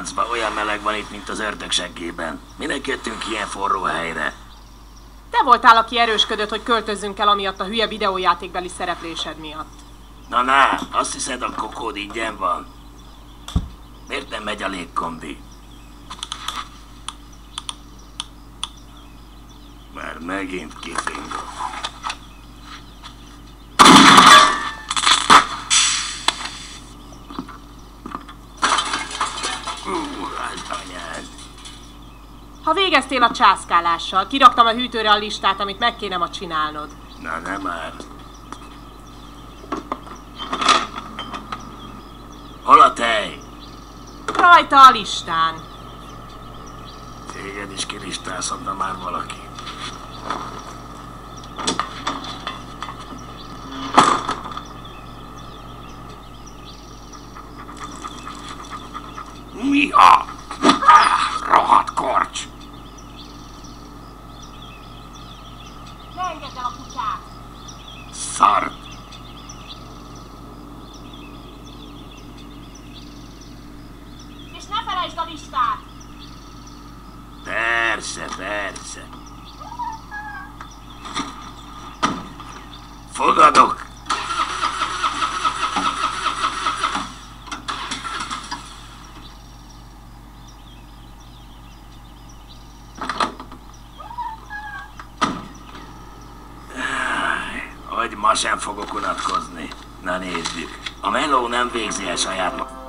francba? Olyan meleg van itt, mint az ördög seggében. Minek jöttünk ilyen forró helyre? Te voltál, aki erősködött, hogy költözzünk el amiatt a hülye videójátékbeli szereplésed miatt. Na, na, azt hiszed a kokód ingyen van? Miért nem megy a légkombi? Már megint kifingom. Ha végeztél a császkálással, kiraktam a hűtőre a listát, amit meg kéne ma csinálnod. Na, nem már. Hol a tej? Rajta a listán. Téged is kilistázhatna már valaki. Mi a? Ah, rohadt korcs! Ne engedd el a kutyát! Szar! És ne felejtsd a listát! Persze, persze. Fogadok! Hogy ma sem fogok unatkozni. Na nézzük. A meló nem végzi el saját maga.